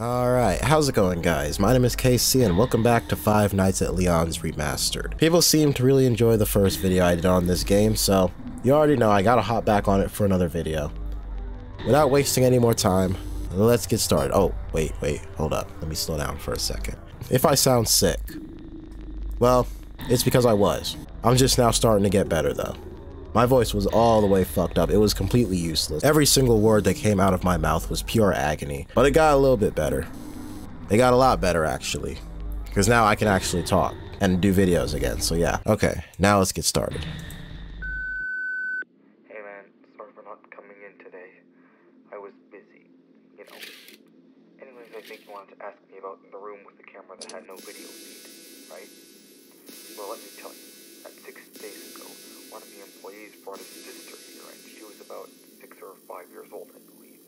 Alright, how's it going guys? My name is KC and welcome back to Five Nights at Leon's Remastered. People seem to really enjoy the first video I did on this game, so you already know I gotta hop back on it for another video. Without wasting any more time, let's get started. Oh, wait, wait, hold up. Let me slow down for a second. If I sound sick, well, it's because I was. I'm just now starting to get better though. My voice was all the way fucked up. It was completely useless. Every single word that came out of my mouth was pure agony. But it got a little bit better. It got a lot better, actually. Because now I can actually talk and do videos again. So yeah. Okay, now let's get started. Hey man, sorry for not coming in today. I was busy, you know. Anyways, I think you wanted to ask me about the room with the camera that had no video feed, right? Well, let me tell you. At six days ago, one of the his sister here, and she was about six or five years old, I believe.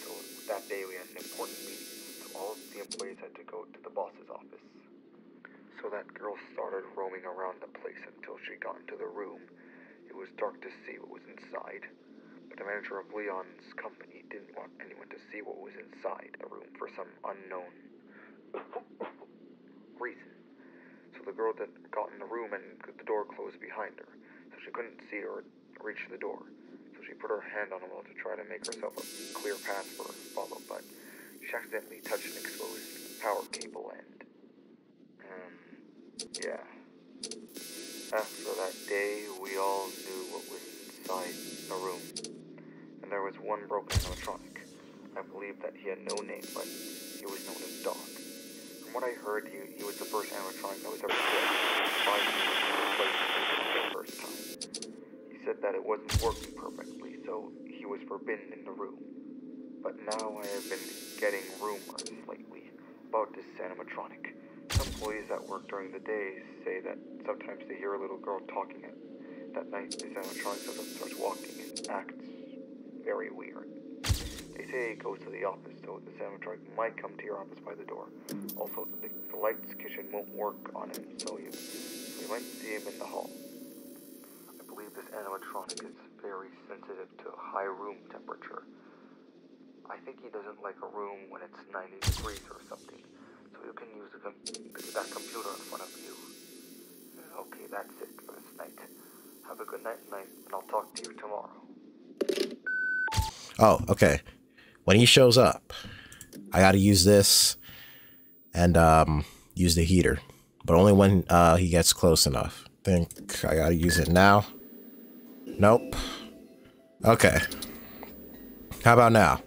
So that day we had an important meeting, so all of the employees had to go to the boss's office. So that girl started roaming around the place until she got into the room. It was dark to see what was inside, but the manager of Leon's company didn't want anyone to see what was inside the room for some unknown reason. So the girl that got in the room and the door closed behind her, she couldn't see or reach the door. So she put her hand on the wall to try to make herself a clear path for her to follow, but she accidentally touched an exposed power cable and, um, yeah. After that day, we all knew what was inside the room. And there was one broken animatronic. I believe that he had no name, but he was known as Doc. From what I heard, he, he was the first animatronic that was ever built. Five years replaced the first time. He said that it wasn't working perfectly, so he was forbidden in the room. But now I have been getting rumors lately about this animatronic. Some employees that work during the day say that sometimes they hear a little girl talking at that night. This animatronic suddenly starts walking and acts very weird. They say it goes to the office, so this animatronic might come to your office by the door. Also, the, the lights kitchen won't work on him, so you, so you might see him in the hall. This animatronic is very sensitive to high room temperature. I think he doesn't like a room when it's 90 degrees or something, so you can use com- that computer in front of you. Okay, that's it for this night. Have a good night, night, and I'll talk to you tomorrow. Oh, okay. When he shows up, I gotta use this and um use the heater. But only when uh he gets close enough. Think I gotta use it now. Nope. Okay. How about now?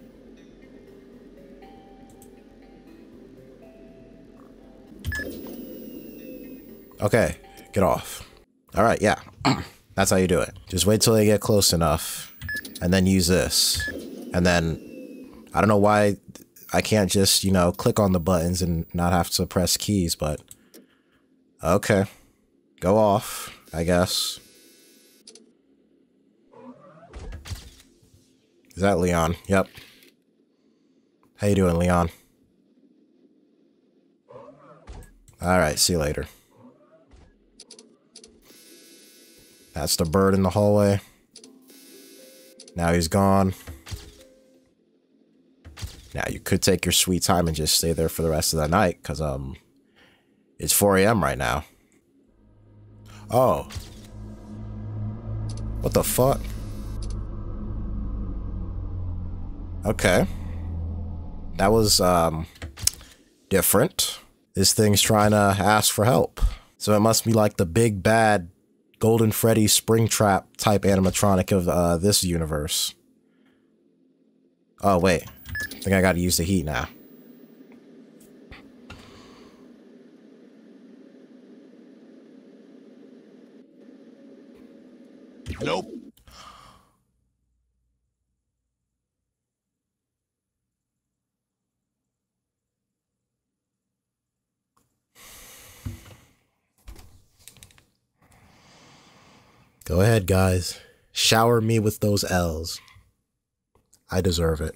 Okay, get off. All right, yeah. That's how you do it. Just wait till they get close enough and then use this. And then I don't know why I can't just, you know, click on the buttons and not have to press keys, but okay. Go off, I guess. Is that Leon? Yep. How you doing, Leon? All right, see you later. That's the bird in the hallway. Now he's gone. Now you could take your sweet time and just stay there for the rest of the night, cause um, it's 4 a.m. right now. Oh. What the fuck? Okay. That was um different. This thing's trying to ask for help. So it must be like the big bad Golden Freddy Springtrap type animatronic of uh, this universe. Oh, wait. I think I gotta use the heat now. Nope. Go ahead, guys. Shower me with those L's. I deserve it.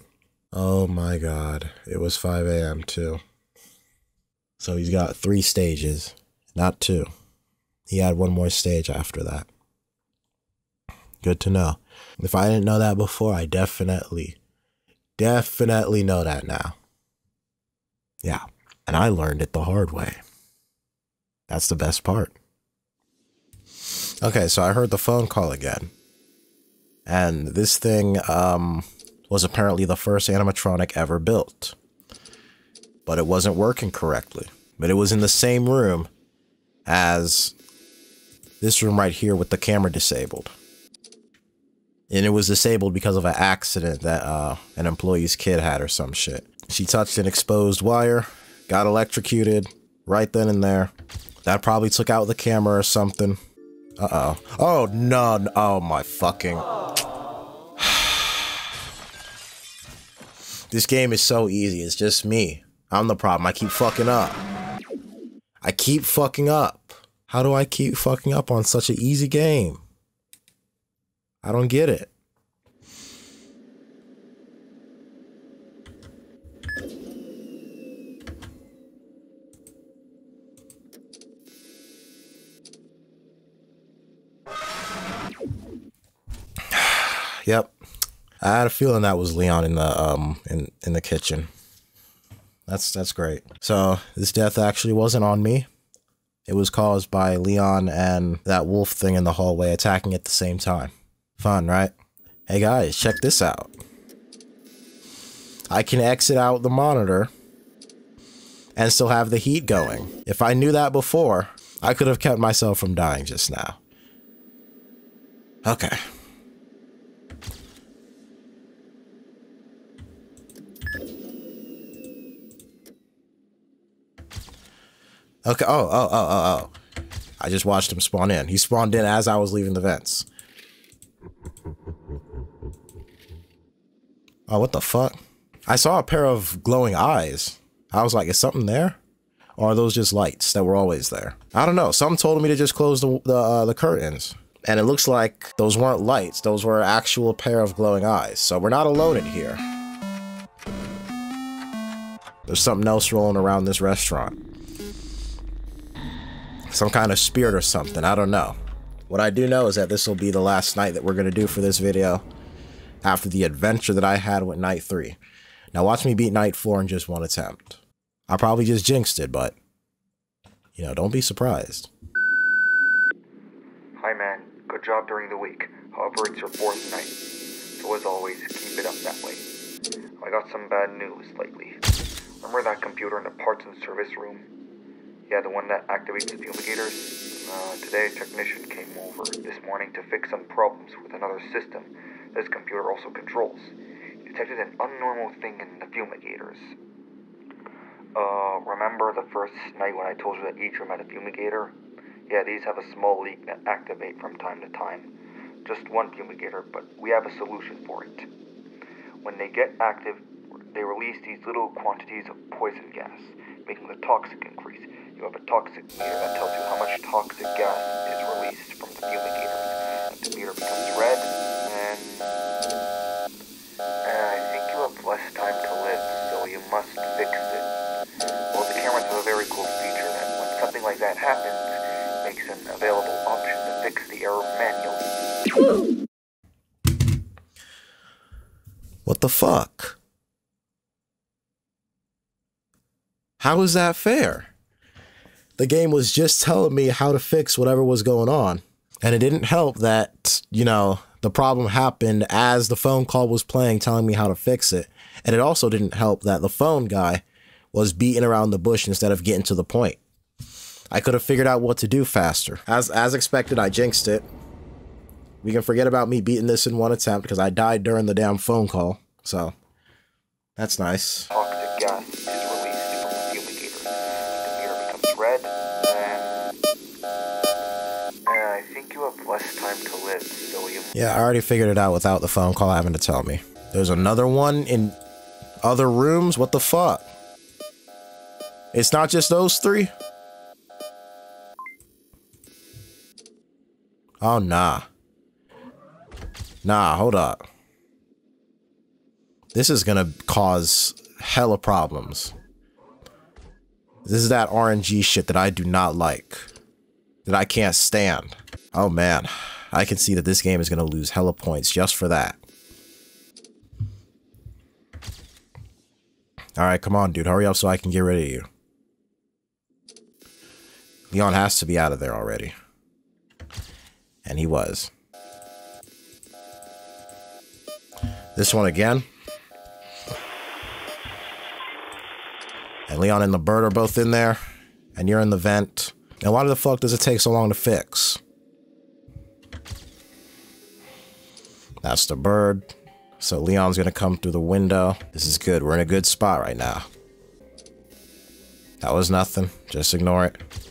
Oh my god. It was 5 a.m. too. So he's got three stages, not two. He had one more stage after that. Good to know. If I didn't know that before, I definitely, definitely know that now. Yeah, and I learned it the hard way. That's the best part. Okay, so I heard the phone call again. And this thing um, was apparently the first animatronic ever built. But it wasn't working correctly. But it was in the same room as this room right here with the camera disabled. And it was disabled because of an accident that uh, an employee's kid had or some shit. She touched an exposed wire, got electrocuted right then and there. That probably took out the camera or something. Uh-oh. Oh, no, no. Oh, my fucking... this game is so easy. It's just me. I'm the problem. I keep fucking up. I keep fucking up. How do I keep fucking up on such an easy game? I don't get it. Yep. I had a feeling that was Leon in the um in in the kitchen. That's that's great. So this death actually wasn't on me. It was caused by Leon and that wolf thing in the hallway attacking at the same time. Fun, right? Hey guys, check this out. I can exit out the monitor and still have the heat going. If I knew that before, I could have kept myself from dying just now. Okay. Okay. Oh, oh, oh, oh, oh. I just watched him spawn in. He spawned in as I was leaving the vents. Oh, what the fuck? I saw a pair of glowing eyes. I was like, is something there? Or are those just lights that were always there? I don't know. Something told me to just close the the, uh, the curtains. And it looks like those weren't lights. Those were actual pair of glowing eyes. So we're not alone in here. There's something else rolling around this restaurant. Some kind of spirit or something. I don't know. What I do know is that this will be the last night that we're going to do for this video after the adventure that I had with night three. Now watch me beat night four in just one attempt. I probably just jinxed it, but, you know, don't be surprised. Job during the week. However, it's your fourth night. So, as always, keep it up that way. I got some bad news lately. Remember that computer in the parts and service room? Yeah, the one that activates the fumigators? Uh, today, a technician came over this morning to fix some problems with another system this computer also controls. He detected an unnormal thing in the fumigators. Uh, remember the first night when I told you that each room had a fumigator? Yeah, these have a small leak that activate from time to time. Just one fumigator, but we have a solution for it. When they get active, they release these little quantities of poison gas, making the toxic increase. You have a toxic meter that tells you how much toxic gas is released from the fumigator. The meter becomes red, and, I think you have less time to live, so you must fix it. Well, the cameras have a very cool feature that when something like that happens, makes an available option to fix the error manually. What the fuck? How is that fair? The game was just telling me how to fix whatever was going on. And it didn't help that, you know, the problem happened as the phone call was playing, telling me how to fix it. And it also didn't help that the phone guy was beating around the bush instead of getting to the point. I could have figured out what to do faster. As as expected, I jinxed it. We can forget about me beating this in one attempt because I died during the damn phone call. So, that's nice. Yeah, I already figured it out without the phone call having to tell me. There's another one in other rooms? What the fuck? It's not just those three? Oh, nah. Nah, hold up. This is gonna cause hella problems. This is that RNG shit that I do not like. That I can't stand. Oh man. I can see that this game is gonna lose hella points just for that. Alright, come on, dude. Hurry up so I can get rid of you. Leon has to be out of there already. And he was. This one again. And Leon and the bird are both in there. And you're in the vent. And why the fuck does it take so long to fix? That's the bird. So Leon's gonna come through the window. This is good. We're in a good spot right now. That was nothing. Just ignore it.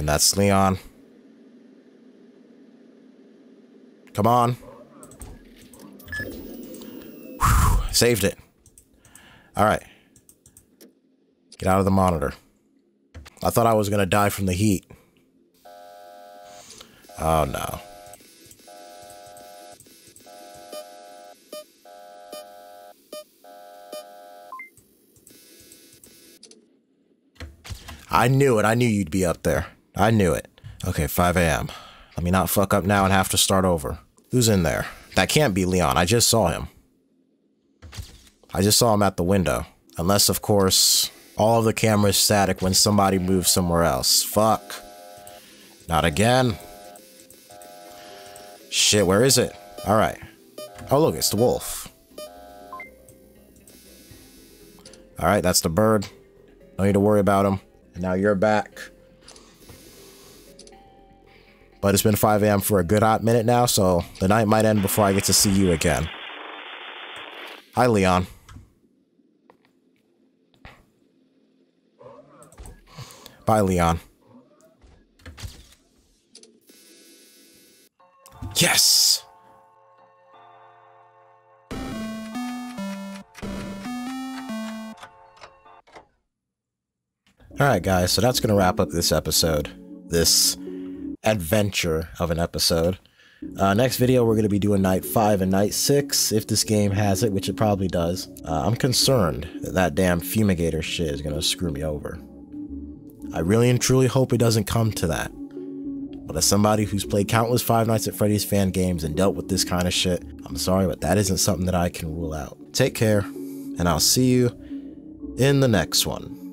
And that's Leon. Come on. Whew, saved it. All right. Get out of the monitor. I thought I was going to die from the heat. Oh, no. I knew it. I knew you'd be up there. I knew it. Okay, 5 a.m. Let me not fuck up now and have to start over. Who's in there? That can't be Leon. I just saw him. I just saw him at the window. Unless, of course, all of the camera's static when somebody moves somewhere else. Fuck. Not again. Shit, where is it? Alright. Oh, look, it's the wolf. Alright, that's the bird. No need to worry about him. And now you're back. But it's been 5 a.m. for a good hot minute now, so the night might end before I get to see you again. Hi, Leon. Bye, Leon. Yes! Alright, guys, so that's going to wrap up this episode. This adventure of an episode. Uh, next video, we're going to be doing night 5 and night 6, if this game has it, which it probably does. Uh, I'm concerned that that damn fumigator shit is going to screw me over. I really and truly hope it doesn't come to that. But as somebody who's played countless Five Nights at Freddy's fan games and dealt with this kind of shit, I'm sorry, but that isn't something that I can rule out. Take care, and I'll see you in the next one.